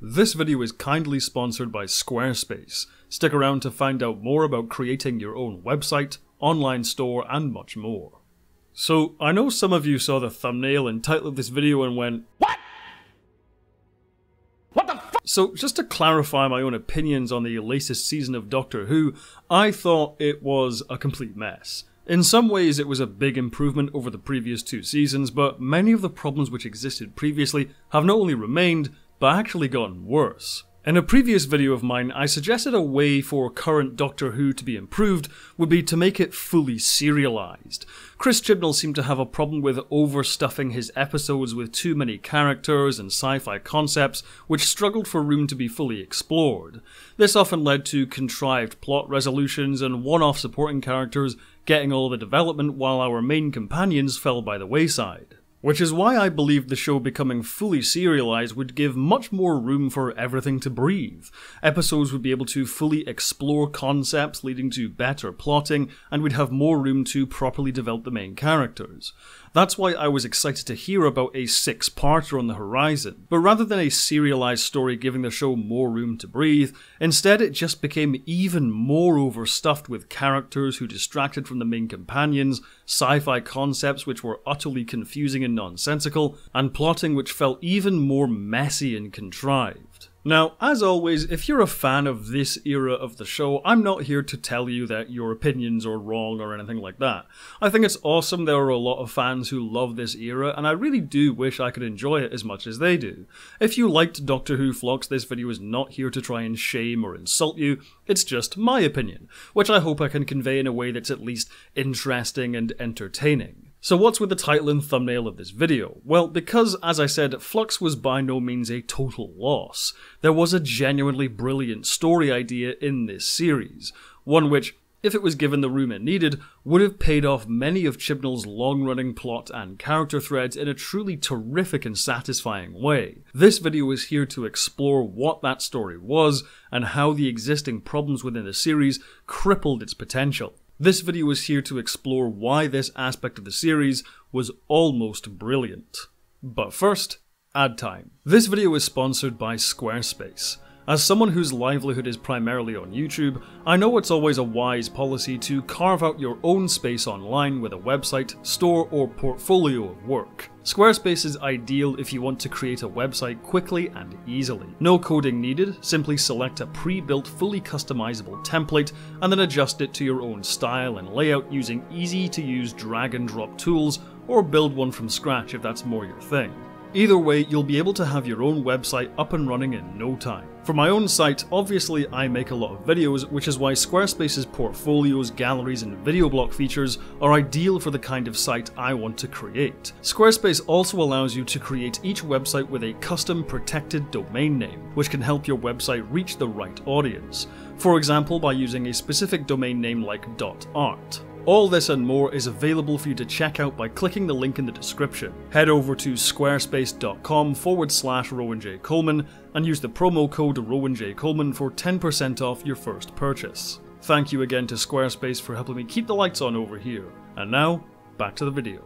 This video is kindly sponsored by Squarespace. Stick around to find out more about creating your own website, online store, and much more. So, I know some of you saw the thumbnail and title of this video and went, What? What the f-? So, just to clarify my own opinions on the latest season of Doctor Who, I thought it was a complete mess. In some ways, it was a big improvement over the previous two seasons, but many of the problems which existed previously have not only remained, but actually gotten worse. In a previous video of mine, I suggested a way for current Doctor Who to be improved would be to make it fully serialized. Chris Chibnall seemed to have a problem with overstuffing his episodes with too many characters and sci-fi concepts, which struggled for room to be fully explored. This often led to contrived plot resolutions and one-off supporting characters getting all the development while our main companions fell by the wayside. Which is why I believe the show becoming fully serialized would give much more room for everything to breathe. Episodes would be able to fully explore concepts leading to better plotting, and we'd have more room to properly develop the main characters. That's why I was excited to hear about a six parter on the horizon. But rather than a serialized story giving the show more room to breathe, instead it just became even more overstuffed with characters who distracted from the main companions, sci fi concepts which were utterly confusing and nonsensical, and plotting which felt even more messy and contrived. Now, as always, if you're a fan of this era of the show, I'm not here to tell you that your opinions are wrong or anything like that. I think it's awesome there are a lot of fans who love this era, and I really do wish I could enjoy it as much as they do. If you liked Doctor Who Flux, this video is not here to try and shame or insult you, it's just my opinion, which I hope I can convey in a way that's at least interesting and entertaining. So what's with the title and thumbnail of this video? Well, because, as I said, Flux was by no means a total loss. There was a genuinely brilliant story idea in this series, one which, if it was given the room it needed, would have paid off many of Chibnall's long-running plot and character threads in a truly terrific and satisfying way. This video is here to explore what that story was, and how the existing problems within the series crippled its potential. This video is here to explore why this aspect of the series was almost brilliant. But first, ad time. This video is sponsored by Squarespace. As someone whose livelihood is primarily on YouTube, I know it's always a wise policy to carve out your own space online with a website, store, or portfolio of work. Squarespace is ideal if you want to create a website quickly and easily. No coding needed, simply select a pre-built fully customizable template and then adjust it to your own style and layout using easy to use drag and drop tools or build one from scratch if that's more your thing. Either way, you'll be able to have your own website up and running in no time. For my own site, obviously I make a lot of videos, which is why Squarespace's portfolios, galleries, and video block features are ideal for the kind of site I want to create. Squarespace also allows you to create each website with a custom protected domain name, which can help your website reach the right audience. For example, by using a specific domain name like .art. All this and more is available for you to check out by clicking the link in the description. Head over to squarespace.com forward slash Rowan J. Coleman and use the promo code Rowan J. Coleman for 10% off your first purchase. Thank you again to Squarespace for helping me keep the lights on over here. And now, back to the video.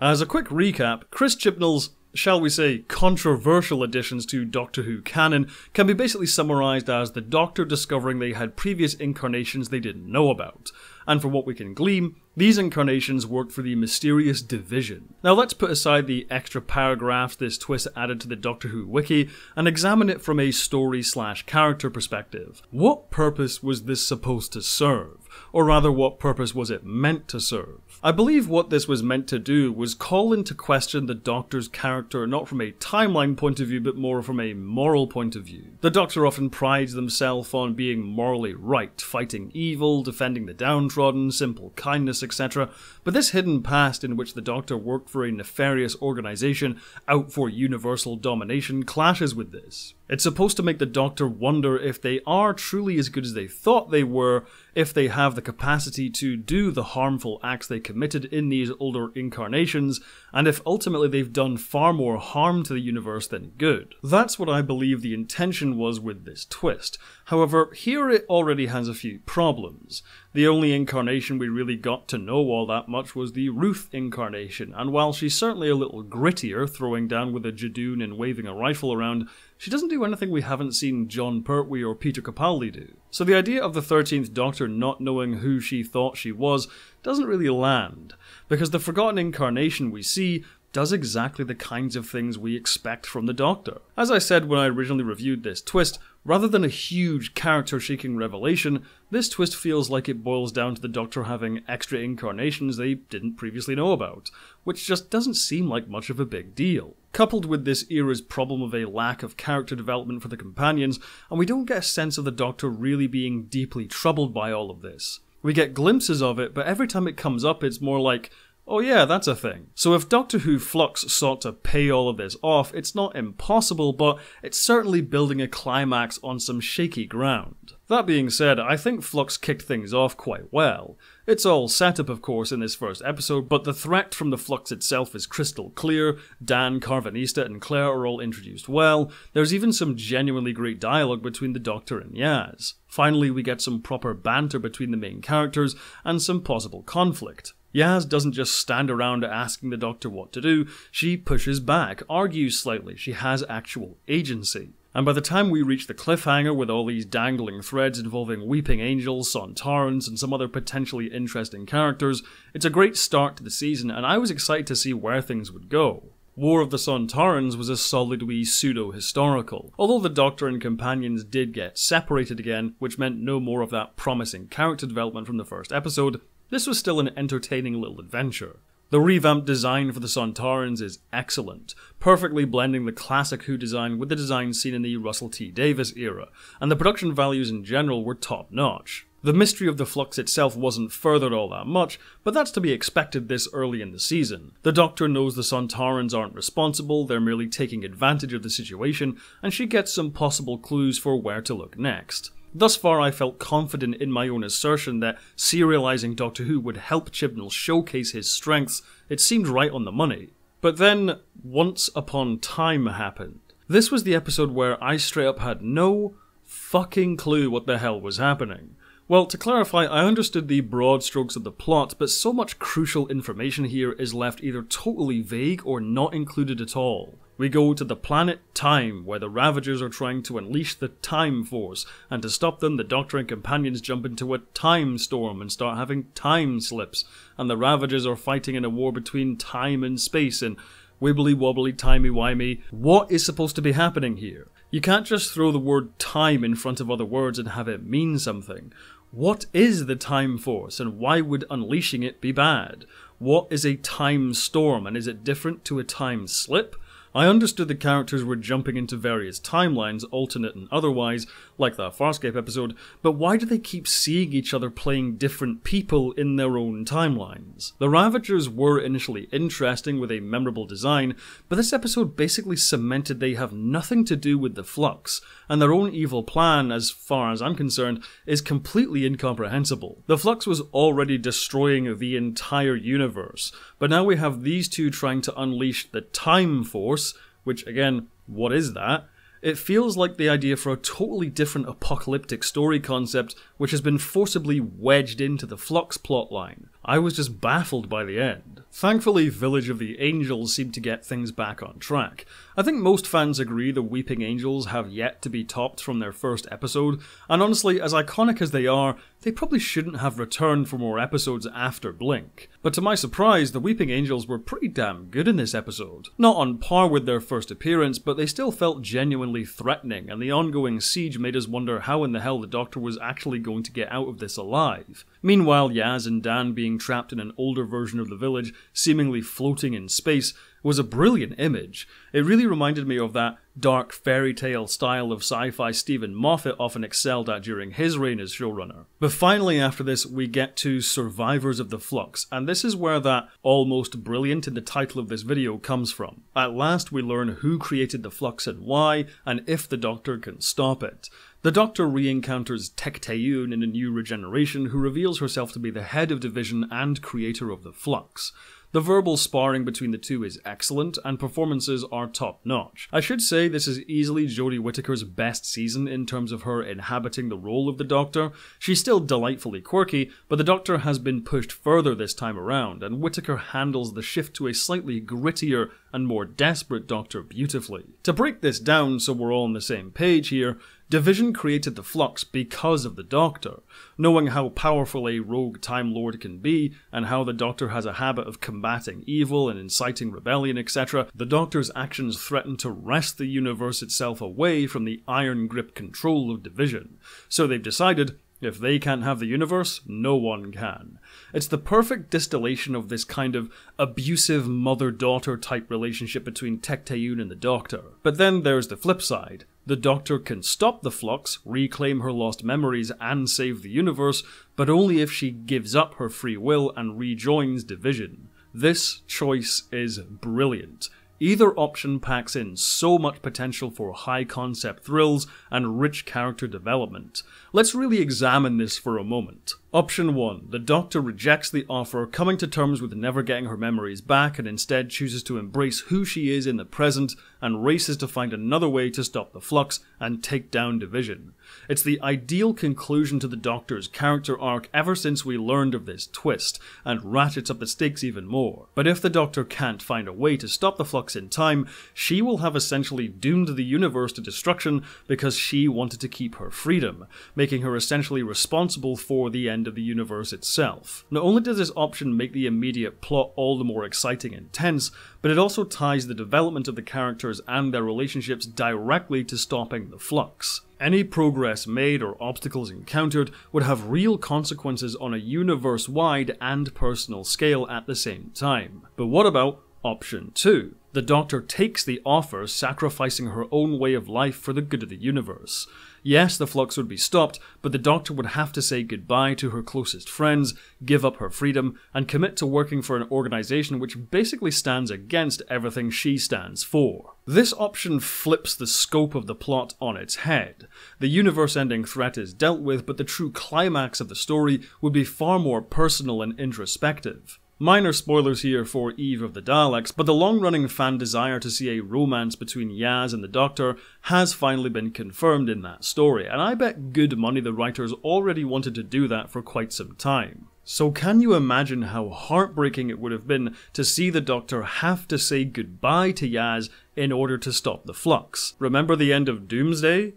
As a quick recap, Chris Chibnall's shall we say, controversial additions to Doctor Who canon can be basically summarized as the Doctor discovering they had previous incarnations they didn't know about. And from what we can glean, these incarnations worked for the mysterious division. Now let's put aside the extra paragraphs this twist added to the Doctor Who wiki and examine it from a story slash character perspective. What purpose was this supposed to serve? Or rather, what purpose was it meant to serve? I believe what this was meant to do was call into question the Doctor's character not from a timeline point of view, but more from a moral point of view. The Doctor often prides himself on being morally right, fighting evil, defending the downtrodden, simple kindness, etc. But this hidden past in which the Doctor worked for a nefarious organization out for universal domination clashes with this. It's supposed to make the Doctor wonder if they are truly as good as they thought they were, if they have the capacity to do the harmful acts they committed in these older incarnations, and if ultimately they've done far more harm to the universe than good. That's what I believe the intention was with this twist. However, here it already has a few problems. The only incarnation we really got to know all that much was the Ruth incarnation, and while she's certainly a little grittier, throwing down with a Judoon and waving a rifle around, she doesn't do anything we haven't seen Jon Pertwee or Peter Capaldi do. So the idea of the 13th Doctor not knowing who she thought she was doesn't really land, because the forgotten incarnation we see does exactly the kinds of things we expect from the Doctor. As I said when I originally reviewed this twist, rather than a huge character shaking revelation, this twist feels like it boils down to the Doctor having extra incarnations they didn't previously know about, which just doesn't seem like much of a big deal. Coupled with this era's problem of a lack of character development for the companions, and we don't get a sense of the Doctor really being deeply troubled by all of this. We get glimpses of it, but every time it comes up, it's more like, Oh, yeah, that's a thing. So, if Doctor Who Flux sought to pay all of this off, it's not impossible, but it's certainly building a climax on some shaky ground. That being said, I think Flux kicked things off quite well. It's all set up, of course, in this first episode, but the threat from the Flux itself is crystal clear. Dan, Karvanista, and Claire are all introduced well. There's even some genuinely great dialogue between the Doctor and Yaz. Finally, we get some proper banter between the main characters and some possible conflict. Yaz doesn't just stand around asking the doctor what to do, she pushes back, argues slightly, she has actual agency. And by the time we reach the cliffhanger with all these dangling threads involving weeping angels, Sontarans, and some other potentially interesting characters, it's a great start to the season, and I was excited to see where things would go. War of the Sontarans was a solid wee pseudo historical, although the Doctor and companions did get separated again, which meant no more of that promising character development from the first episode, this was still an entertaining little adventure. The revamped design for the Sontarans is excellent, perfectly blending the classic Who design with the design seen in the Russell T Davies era, and the production values in general were top notch. The mystery of the flux itself wasn't furthered all that much, but that's to be expected this early in the season. The Doctor knows the Sontarans aren't responsible, they're merely taking advantage of the situation, and she gets some possible clues for where to look next. Thus far, I felt confident in my own assertion that serializing Doctor Who would help Chibnall showcase his strengths. It seemed right on the money. But then, Once Upon Time happened. This was the episode where I straight up had no fucking clue what the hell was happening. Well, to clarify, I understood the broad strokes of the plot, but so much crucial information here is left either totally vague or not included at all. We go to the planet Time, where the Ravagers are trying to unleash the Time Force, and to stop them, the Doctor and companions jump into a time storm and start having time slips, and the Ravagers are fighting in a war between time and space, and wibbly wobbly timey wimey. What is supposed to be happening here? You can't just throw the word time in front of other words and have it mean something. What is the Time Force, and why would unleashing it be bad? What is a time storm, and is it different to a time slip? I understood the characters were jumping into various timelines, alternate and otherwise, like that Farscape episode, but why do they keep seeing each other playing different people in their own timelines? The Ravagers were initially interesting with a memorable design, but this episode basically cemented they have nothing to do with the Flux, and their own evil plan, as far as I'm concerned, is completely incomprehensible. The Flux was already destroying the entire universe, but now we have these two trying to unleash the Time Force, which again, what is that? It feels like the idea for a totally different apocalyptic story concept which has been forcibly wedged into the Flux plotline. I was just baffled by the end. Thankfully, Village of the Angels seemed to get things back on track. I think most fans agree the Weeping Angels have yet to be topped from their first episode, and honestly, as iconic as they are, they probably shouldn't have returned for more episodes after Blink. But to my surprise, the Weeping Angels were pretty damn good in this episode. Not on par with their first appearance, but they still felt genuinely threatening, and the ongoing siege made us wonder how in the hell the Doctor was actually going to get out of this alive. Meanwhile, Yaz and Dan being trapped in an older version of the village, seemingly floating in space, was a brilliant image. It really reminded me of that dark fairy tale style of sci fi Steven Moffat often excelled at during his reign as showrunner. But finally, after this, we get to Survivors of the Flux, and this is where that almost brilliant in the title of this video comes from. At last, we learn who created the Flux and why, and if the Doctor can stop it. The Doctor re encounters Tecteun in a new regeneration, who reveals herself to be the head of division and creator of the Flux. The verbal sparring between the two is excellent, and performances are top notch. I should say this is easily Jodie Whittaker's best season in terms of her inhabiting the role of the Doctor. She's still delightfully quirky, but the Doctor has been pushed further this time around, and Whittaker handles the shift to a slightly grittier and more desperate Doctor beautifully. To break this down so we're all on the same page here, Division created the Flux because of the Doctor, knowing how powerful a rogue Time Lord can be and how the Doctor has a habit of combating evil and inciting rebellion, etc. The Doctor's actions threaten to wrest the universe itself away from the iron grip control of Division. So they've decided if they can't have the universe, no one can. It's the perfect distillation of this kind of abusive mother daughter type relationship between Tecteun and the Doctor. But then there's the flip side. The Doctor can stop the Flux, reclaim her lost memories, and save the universe, but only if she gives up her free will and rejoins Division. This choice is brilliant. Either option packs in so much potential for high concept thrills and rich character development. Let's really examine this for a moment. Option 1. The Doctor rejects the offer, coming to terms with never getting her memories back, and instead chooses to embrace who she is in the present and races to find another way to stop the flux and take down Division. It's the ideal conclusion to the Doctor's character arc ever since we learned of this twist, and ratchets up the stakes even more. But if the Doctor can't find a way to stop the flux in time, she will have essentially doomed the universe to destruction because she wanted to keep her freedom, making her essentially responsible for the end of the universe itself. Not only does this option make the immediate plot all the more exciting and tense, but it also ties the development of the characters and their relationships directly to stopping the flux. Any progress made or obstacles encountered would have real consequences on a universe wide and personal scale at the same time. But what about option 2? The Doctor takes the offer, sacrificing her own way of life for the good of the universe. Yes, the flux would be stopped, but the Doctor would have to say goodbye to her closest friends, give up her freedom, and commit to working for an organization which basically stands against everything she stands for. This option flips the scope of the plot on its head. The universe ending threat is dealt with, but the true climax of the story would be far more personal and introspective. Minor spoilers here for Eve of the Daleks, but the long running fan desire to see a romance between Yaz and the Doctor has finally been confirmed in that story, and I bet good money the writers already wanted to do that for quite some time. So, can you imagine how heartbreaking it would have been to see the Doctor have to say goodbye to Yaz in order to stop the flux? Remember the end of Doomsday?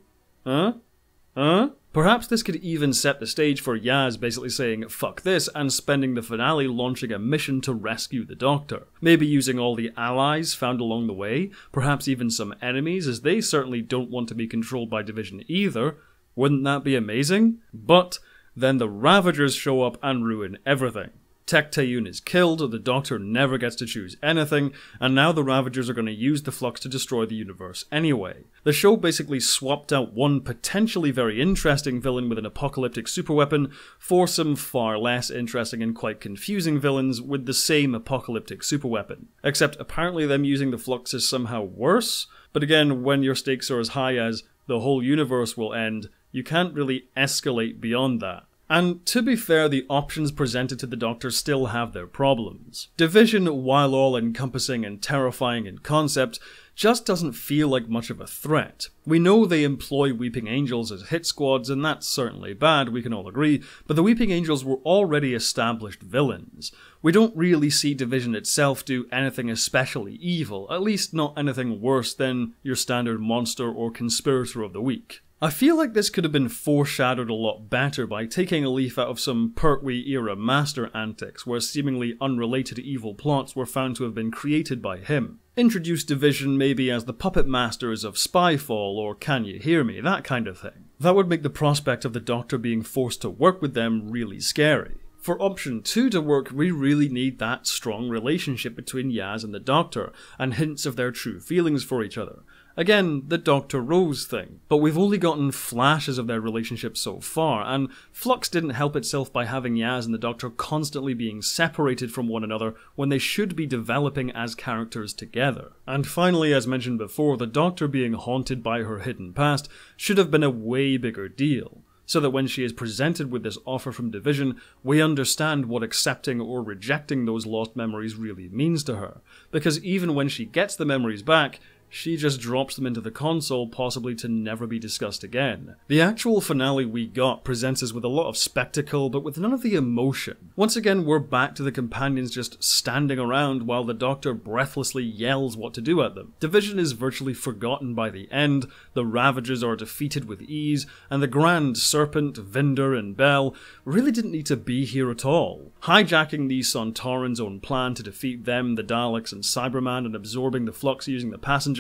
Huh? Huh? Perhaps this could even set the stage for Yaz basically saying fuck this and spending the finale launching a mission to rescue the Doctor. Maybe using all the allies found along the way, perhaps even some enemies, as they certainly don't want to be controlled by Division either. Wouldn't that be amazing? But then the Ravagers show up and ruin everything. Tecteun is killed, the Doctor never gets to choose anything, and now the Ravagers are going to use the Flux to destroy the universe anyway. The show basically swapped out one potentially very interesting villain with an apocalyptic superweapon for some far less interesting and quite confusing villains with the same apocalyptic superweapon. Except apparently them using the Flux is somehow worse, but again, when your stakes are as high as the whole universe will end, you can't really escalate beyond that. And to be fair, the options presented to the Doctor still have their problems. Division, while all encompassing and terrifying in concept, just doesn't feel like much of a threat. We know they employ Weeping Angels as hit squads, and that's certainly bad, we can all agree, but the Weeping Angels were already established villains. We don't really see Division itself do anything especially evil, at least not anything worse than your standard monster or conspirator of the week. I feel like this could have been foreshadowed a lot better by taking a leaf out of some Pertwee era master antics, where seemingly unrelated evil plots were found to have been created by him. Introduce Division maybe as the puppet masters of Spyfall or Can You Hear Me, that kind of thing. That would make the prospect of the Doctor being forced to work with them really scary. For option 2 to work, we really need that strong relationship between Yaz and the Doctor, and hints of their true feelings for each other. Again, the Dr. Rose thing. But we've only gotten flashes of their relationship so far, and Flux didn't help itself by having Yaz and the Doctor constantly being separated from one another when they should be developing as characters together. And finally, as mentioned before, the Doctor being haunted by her hidden past should have been a way bigger deal so that when she is presented with this offer from Division, we understand what accepting or rejecting those lost memories really means to her. Because even when she gets the memories back, she just drops them into the console, possibly to never be discussed again. The actual finale we got presents us with a lot of spectacle, but with none of the emotion. Once again, we're back to the companions just standing around while the Doctor breathlessly yells what to do at them. Division is virtually forgotten by the end, the Ravagers are defeated with ease, and the Grand Serpent, Vinder, and Bel really didn't need to be here at all. Hijacking the Sontarans' own plan to defeat them, the Daleks, and Cyberman, and absorbing the flux using the passenger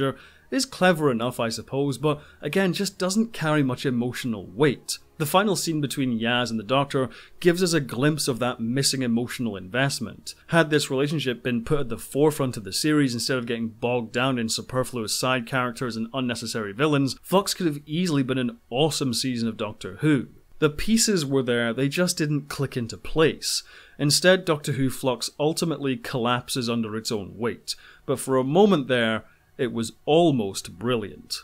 is clever enough, I suppose, but again, just doesn't carry much emotional weight. The final scene between Yaz and the Doctor gives us a glimpse of that missing emotional investment. Had this relationship been put at the forefront of the series instead of getting bogged down in superfluous side characters and unnecessary villains, Flux could have easily been an awesome season of Doctor Who. The pieces were there, they just didn't click into place. Instead, Doctor Who Flux ultimately collapses under its own weight, but for a moment there, it was almost brilliant.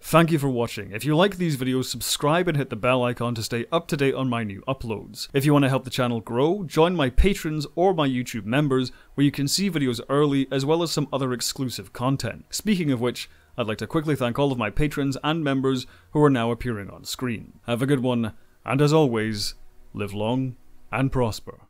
Thank you for watching. If you like these videos, subscribe and hit the bell icon to stay up to date on my new uploads. If you want to help the channel grow, join my patrons or my YouTube members, where you can see videos early as well as some other exclusive content. Speaking of which, I'd like to quickly thank all of my patrons and members who are now appearing on screen. Have a good one, and as always, live long and prosper.